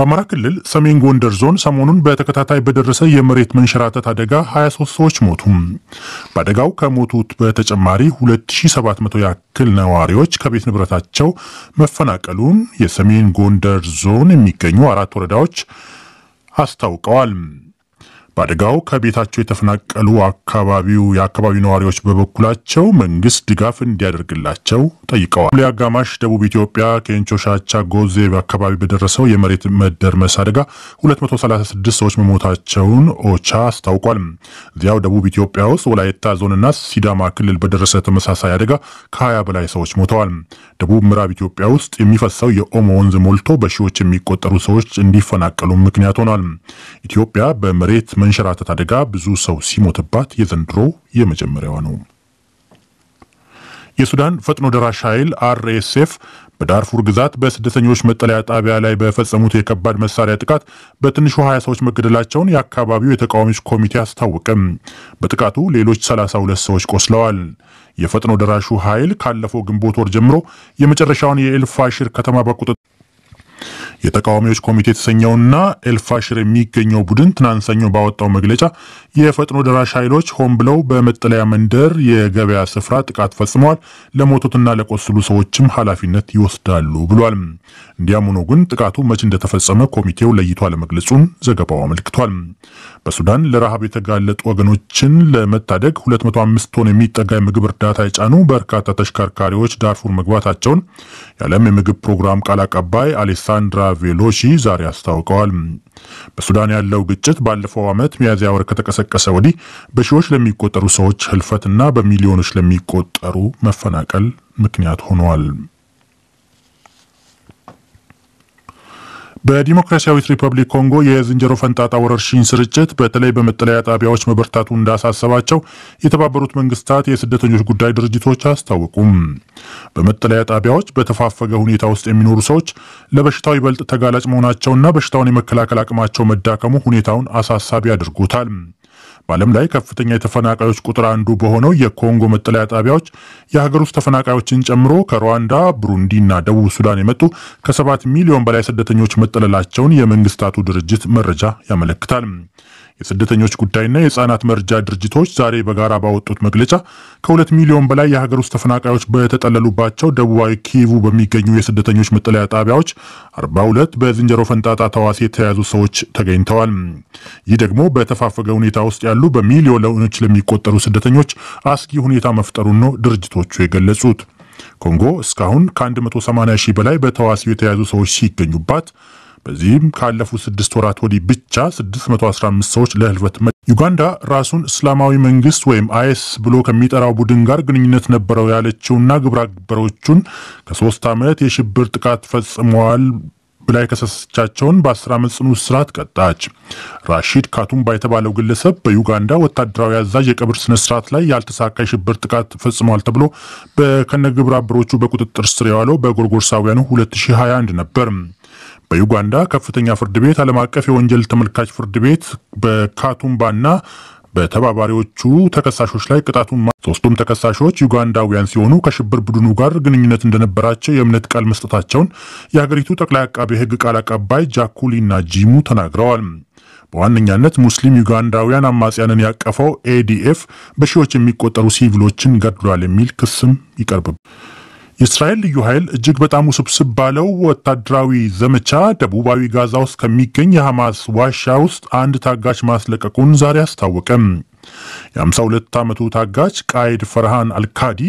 በአማራ ክልል ሰሜን ጎንደር ዞን ሰሞኑን በተከታታይ በደረሰ የመሬት መንሸራተት አደጋ 23 ሰዎች ሞቱ። በአደጋው ከሞቱት በተጨማሪ 2700 ያክል ነዋሪዎች ከቤት ንብረታቸው መፈናቀሉን የሰሜን ጎንደር ዞን የሚገኙ አራት ወረዳዎች አስታውቀዋል። በአደጋው ከቤታቸው የተፈናቀሉ አካባቢው የአካባቢው ነዋሪዎች በበኩላቸው መንግስት ድጋፍ እንዲያደርግላቸው ጠይቀዋል። ሁሌ አጋማሽ ደቡብ ኢትዮጵያ ኬንቾ ሻቻ ጎዜ አካባቢ በደረሰው የመሬት መደርመስ አደጋ 236 ሰዎች መሞታቸውን ኦቻ አስታውቋል። እዚያው ደቡብ ኢትዮጵያ ውስጥ ወላይታ ዞንና ሲዳማ ክልል በደረሰ ተመሳሳይ አደጋ ከ20 በላይ ሰዎች ሞተዋል። ደቡብ ምዕራብ ኢትዮጵያ ውስጥ የሚፈሰው የኦሞ ወንዝ ሞልቶ በሺዎች የሚቆጠሩ ሰዎች እንዲፈናቀሉ ምክንያት ሆኗል። ኢትዮጵያ በመሬት መንሸራተት አደጋ ብዙ ሰው ሲሞትባት የዘንድሮ የመጀመሪያዋ ነው። የሱዳን ፈጥኖ ደራሽ ኃይል አርኤስኤፍ በዳርፉር ግዛት በስደተኞች መጠለያ ጣቢያ ላይ በፈጸሙት የከባድ መሳሪያ ጥቃት በትንሹ 20 ሰዎች መገደላቸውን የአካባቢው የተቃዋሚዎች ኮሚቴ አስታወቀ። በጥቃቱ ሌሎች 32 ሰዎች ቆስለዋል። የፈጥኖ ደራሹ ኃይል ካለፈው ግንቦት ወር ጀምሮ የመጨረሻውን የኤልፋሽር ከተማ በቁጥጥር የተቃዋሚዎች ኮሚቴ የተሰኘውና ኤልፋሽር የሚገኘው ቡድን ትናንት ሰኞ ባወጣው መግለጫ የፈጥኖ ደራሽ ኃይሎች ሆን ብለው በመጠለያ መንደር የገበያ ስፍራ ጥቃት ፈጽመዋል፣ ለሞቱትና ለቆሰሉ ሰዎችም ኃላፊነት ይወስዳሉ ብሏል። እንዲያም ሆኖ ግን ጥቃቱ መቼ እንደተፈጸመ ኮሚቴው ለይቶ አለመግለጹን ዘገባው አመልክቷል። በሱዳን ለረሃብ የተጋለጡ ወገኖችን ለመታደግ 205 ቶን የሚጠጋ የምግብ እርዳታ የጫኑ በርካታ ተሽከርካሪዎች ዳርፉር መግባታቸውን የዓለም የምግብ ፕሮግራም ቃል አቀባይ አሌሳንድራ ቬሎሺ ዛሬ አስታውቀዋል። በሱዳን ያለው ግጭት ባለፈው ዓመት ሚያዝያ ወር ከተቀሰቀሰ ወዲህ በሺዎች ለሚቆጠሩ ሰዎች ህልፈትና በሚሊዮኖች ለሚቆጠሩ መፈናቀል ምክንያት ሆኗል። በዲሞክራሲያዊት ሪፐብሊክ ኮንጎ የዝንጀሮ ፈንጣጣ ወረርሽኝ ስርጭት በተለይ በመጠለያ ጣቢያዎች መበርታቱ እንዳሳሰባቸው የተባበሩት መንግስታት የስደተኞች ጉዳይ ድርጅቶች አስታወቁም። በመጠለያ ጣቢያዎች በተፋፈገ ሁኔታ ውስጥ የሚኖሩ ሰዎች ለበሽታው ይበልጥ ተጋላጭ መሆናቸውና በሽታውን የመከላከል አቅማቸው መዳከሙ ሁኔታውን አሳሳቢ አድርጎታል። በዓለም ላይ ከፍተኛ የተፈናቃዮች ቁጥር አንዱ በሆነው የኮንጎ መጠለያ ጣቢያዎች የሀገር ውስጥ ተፈናቃዮችን ጨምሮ ከሩዋንዳ፣ ብሩንዲ እና ደቡብ ሱዳን የመጡ ከሰባት ሚሊዮን በላይ ስደተኞች መጠለላቸውን የመንግስታቱ ድርጅት መረጃ ያመለክታል። የስደተኞች ጉዳይና የህፃናት መርጃ ድርጅቶች ዛሬ በጋራ ባወጡት መግለጫ ከሁለት ሚሊዮን በላይ የሀገር ውስጥ ተፈናቃዮች በተጠለሉባቸው ደቡባዊ ኪቩ በሚገኙ የስደተኞች መጠለያ ጣቢያዎች 42 በዝንጀሮ ፈንጣጣ ተዋሲ የተያዙ ሰዎች ተገኝተዋል። ይህ ደግሞ በተፋፈገ ሁኔታ ውስጥ ያሉ በሚሊዮኖች ለሚቆጠሩ ስደተኞች አስጊ ሁኔታ መፍጠሩን ነው ድርጅቶቹ የገለጹት። ኮንጎ እስካሁን ከ180 ሺህ በላይ በተዋሲው የተያዙ ሰዎች ሲገኙባት በዚህም ካለፉት ስድስት ወራት ወዲህ ብቻ 615 ሰዎች ለህልፈት ዩጋንዳ ራሱን እስላማዊ መንግስት ወይም አይስ ብሎ ከሚጠራው ቡድን ጋር ግንኙነት ነበረው ያለችውና ግብረ አበሮቹን ከሶስት ዓመት የሽብር ጥቃት ፈጽመዋል ብላ የከሰሰቻቸውን በአስር ዓመት ጽኑ እስራት ቀጣች። ራሺድ ካቱምባ የተባለው ግለሰብ በዩጋንዳ ወታደራዊ አዛዥ የቀብር ስነስርዓት ላይ ያልተሳካ የሽብር ጥቃት ፈጽሟል ተብሎ በከነግብረ አበሮቹ በቁጥጥር ስር የዋለው በጎርጎርሳውያኑ 2021 ነበር። በዩጋንዳ ከፍተኛ ፍርድ ቤት ዓለም አቀፍ የወንጀል ተመልካች ፍርድ ቤት በካቱምባና በተባባሪዎቹ ተከሳሾች ላይ ቅጣቱን ሶስቱም ተከሳሾች ዩጋንዳውያን ሲሆኑ ከሽብር ቡድኑ ጋር ግንኙነት እንደነበራቸው የእምነት ቃል መስጠታቸውን የሀገሪቱ ጠቅላይ አቃቤ ሕግ ቃል አቀባይ ጃኩሊና ጂሙ ተናግረዋል። በዋነኛነት ሙስሊም ዩጋንዳውያን አማጽያንን ያቀፈው ኤዲኤፍ በሺዎች የሚቆጠሩ ሲቪሎችን ገድሏል የሚል ክስም ይቀርብ የእስራኤል ልዩ ኃይል እጅግ በጣም ውስብስብ ባለው ወታደራዊ ዘመቻ ደቡባዊ ጋዛ ውስጥ ከሚገኝ የሐማስ ዋሻ ውስጥ አንድ ታጋች ማስለቀቁን ዛሬ አስታወቀ። የ52 ዓመቱ ታጋች ቃይድ ፈርሃን አልካዲ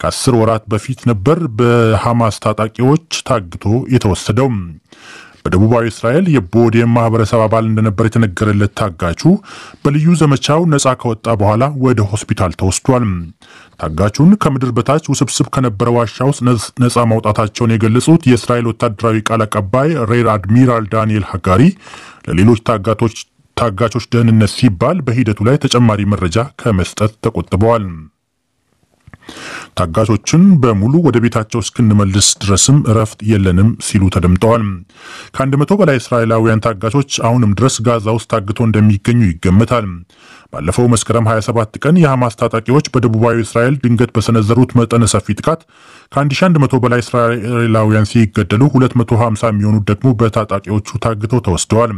ከአስር ወራት በፊት ነበር በሐማስ ታጣቂዎች ታግቶ የተወሰደው። በደቡባዊ እስራኤል የቤዶዊን ማህበረሰብ አባል እንደነበር የተነገረለት ታጋቹ በልዩ ዘመቻው ነፃ ከወጣ በኋላ ወደ ሆስፒታል ተወስዷል። ታጋቹን ከምድር በታች ውስብስብ ከነበረ ዋሻ ውስጥ ነፃ ማውጣታቸውን የገለጹት የእስራኤል ወታደራዊ ቃል አቀባይ Rear Admiral ዳንኤል ሀጋሪ ለሌሎች ታጋቾች ደህንነት ሲባል በሂደቱ ላይ ተጨማሪ መረጃ ከመስጠት ተቆጥበዋል። ታጋቾችን በሙሉ ወደ ቤታቸው እስክንመልስ ድረስም እረፍት የለንም ሲሉ ተደምጠዋል። ከአንድ መቶ በላይ እስራኤላውያን ታጋቾች አሁንም ድረስ ጋዛ ውስጥ ታግተው እንደሚገኙ ይገመታል። ባለፈው መስከረም 27 ቀን የሐማስ ታጣቂዎች በደቡባዊ እስራኤል ድንገት በሰነዘሩት መጠነ ሰፊ ጥቃት ከ1100 በላይ እስራኤላውያን ሲገደሉ 250 የሚሆኑት ደግሞ በታጣቂዎቹ ታግተው ተወስደዋል።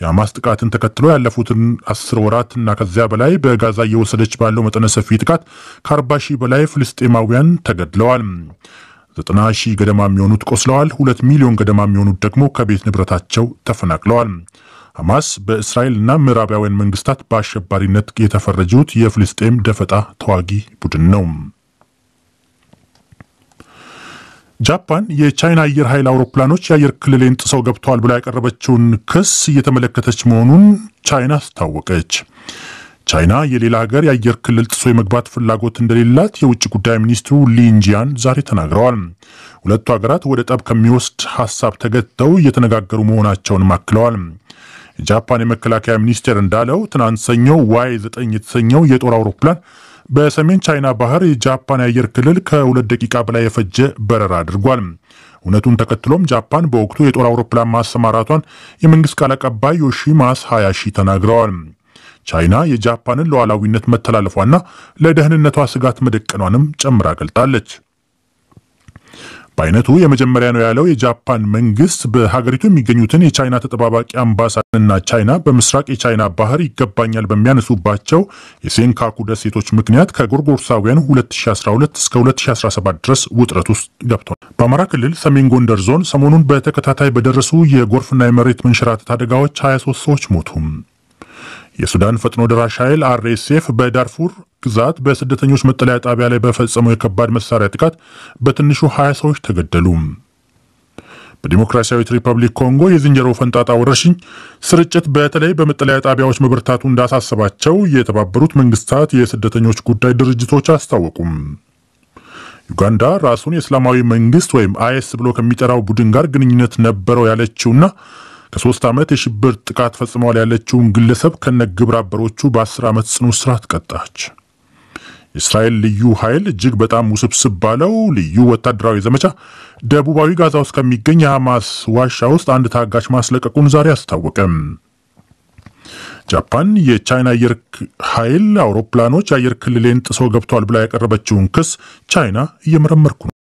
የሐማስ ጥቃትን ተከትሎ ያለፉትን አስር ወራት እና ከዚያ በላይ በጋዛ እየወሰደች ባለው መጠነ ሰፊ ጥቃት ከ40 ሺህ በላይ ፍልስጤማውያን ተገድለዋል። ዘጠና ሺህ ገደማ የሚሆኑት ቆስለዋል። ሁለት ሚሊዮን ገደማ የሚሆኑት ደግሞ ከቤት ንብረታቸው ተፈናቅለዋል። ሐማስ በእስራኤልና ምዕራባውያን መንግስታት በአሸባሪነት የተፈረጁት የፍልስጤም ደፈጣ ተዋጊ ቡድን ነው። ጃፓን የቻይና አየር ኃይል አውሮፕላኖች የአየር ክልሌን ጥሰው ገብተዋል ብላ ያቀረበችውን ክስ እየተመለከተች መሆኑን ቻይና አስታወቀች። ቻይና የሌላ ሀገር የአየር ክልል ጥሶ የመግባት ፍላጎት እንደሌላት የውጭ ጉዳይ ሚኒስትሩ ሊን ጂያን ዛሬ ተናግረዋል። ሁለቱ ሀገራት ወደ ጠብ ከሚወስድ ሀሳብ ተገድተው እየተነጋገሩ መሆናቸውንም አክለዋል። የጃፓን የመከላከያ ሚኒስቴር እንዳለው ትናንት ሰኞ ዋይ 9 የተሰኘው የጦር አውሮፕላን በሰሜን ቻይና ባህር የጃፓን የአየር ክልል ከሁለት ደቂቃ በላይ የፈጀ በረራ አድርጓል። እውነቱን ተከትሎም ጃፓን በወቅቱ የጦር አውሮፕላን ማሰማራቷን የመንግስት ቃል አቀባይ ዮሺማስ ሃያሺ ተናግረዋል። ቻይና የጃፓንን ሉዓላዊነት መተላለፏና ለደህንነቷ ስጋት መደቀኗንም ጨምራ ገልጣለች። በአይነቱ የመጀመሪያ ነው ያለው የጃፓን መንግስት በሀገሪቱ የሚገኙትን የቻይና ተጠባባቂ አምባሳደርና ቻይና በምስራቅ የቻይና ባህር ይገባኛል በሚያነሱባቸው የሴንካኩ ደሴቶች ምክንያት ከጎርጎርሳውያኑ 2012 እስከ 2017 ድረስ ውጥረት ውስጥ ገብቷል። በአማራ ክልል ሰሜን ጎንደር ዞን ሰሞኑን በተከታታይ በደረሱ የጎርፍና የመሬት መንሸራተት አደጋዎች 23 ሰዎች ሞቱ። የሱዳን ፈጥኖ ደራሽ ኃይል አርኤስኤፍ በዳርፉር ግዛት በስደተኞች መጠለያ ጣቢያ ላይ በፈጸመው የከባድ መሳሪያ ጥቃት በትንሹ 20 ሰዎች ተገደሉ። በዲሞክራሲያዊት ሪፐብሊክ ኮንጎ የዝንጀሮ ፈንጣጣ ወረርሽኝ ስርጭት በተለይ በመጠለያ ጣቢያዎች መበርታቱ እንዳሳሰባቸው የተባበሩት መንግስታት የስደተኞች ጉዳይ ድርጅቶች አስታወቁ። ዩጋንዳ ራሱን የእስላማዊ መንግስት ወይም አይኤስ ብሎ ከሚጠራው ቡድን ጋር ግንኙነት ነበረው ያለችውና ከሶስት ዓመት የሽብር ጥቃት ፈጽመዋል ያለችውን ግለሰብ ከነ ግብረ አበሮቹ በአስር ዓመት ጽኑ እስራት ቀጣች። የእስራኤል ልዩ ኃይል እጅግ በጣም ውስብስብ ባለው ልዩ ወታደራዊ ዘመቻ ደቡባዊ ጋዛ ውስጥ ከሚገኝ የሐማስ ዋሻ ውስጥ አንድ ታጋች ማስለቀቁን ዛሬ አስታወቀም። ጃፓን የቻይና አየር ኃይል አውሮፕላኖች የአየር ክልሌን ጥሰው ገብተዋል ብላ ያቀረበችውን ክስ ቻይና እየመረመርኩ ነው